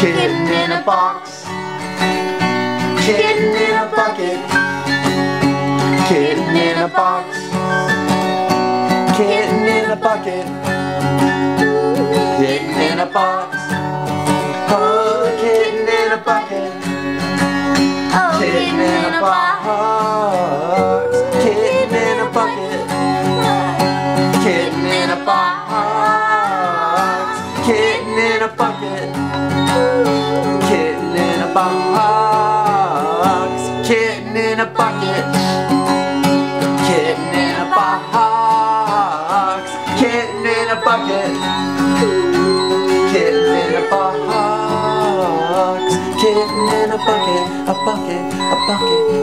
Kitten in a box. Kitten in a bucket. Kitten in a box. Kitten in a bucket. Kitten in a box. Oh, kitten in a bucket. Oh, Kitten in a box. Kitten in a bucket. Kitten in a box. Kitten in a bucket. Kitten in a box. Kitten in a bucket. Kitten in a box. Kitten in a bucket. Kitten in a box. Kitten in a bucket. A bucket. A bucket.